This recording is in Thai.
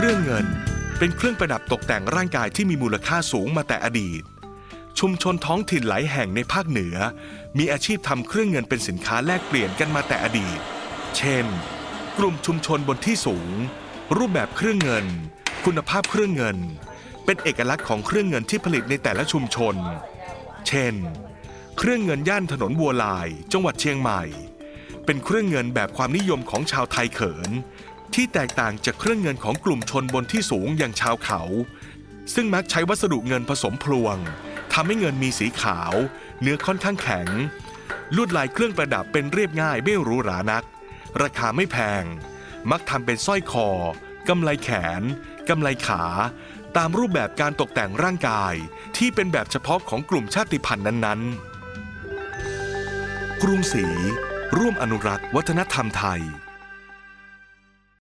ครื่องเงิน เป็นเครื่องประดับตกแต่งร่างกายที่มีมูลค่าสูงมาแต่อดีต ชุมชนท้องถิ่นหลายแห่งในภาคเหนือ มีอาชีพทำเครื่องเงินเป็นสินค้าแลกเปลี่ยนกันมาแต่อดีต เช่น กลุ่มชุมชนบนที่สูง รูปแบบเครื่องเงิน คุณภาพเครื่องเงิน เป็นเอกลักษณ์ของเครื่องเงินที่ผลิตในแต่ละชุมชน เช่น เครื่องเงินย่านถนนบัวลาย จังหวัดเชียงใหม่ เป็นเครื่องเงินแบบความนิยมของชาวไทยเขิน ที่แตกต่างจากเครื่องเงินของกลุ่มชนบนที่สูงอย่างชาวเขา ซึ่งมักใช้วัสดุเงินผสมพลวงทำให้เงินมีสีขาว เนื้อค่อนข้างแข็ง ลวดลายเครื่องประดับเป็นเรียบง่ายไม่หรูหรานัก ราคาไม่แพง มักทำเป็นสร้อยคอกำไลแขนกำไลขา ตามรูปแบบการตกแต่งร่างกายที่เป็นแบบเฉพาะของกลุ่มชาติพันธุ์นั้นๆ กรุงศรีร่วมอนุรักษ์วัฒนธรรมไทย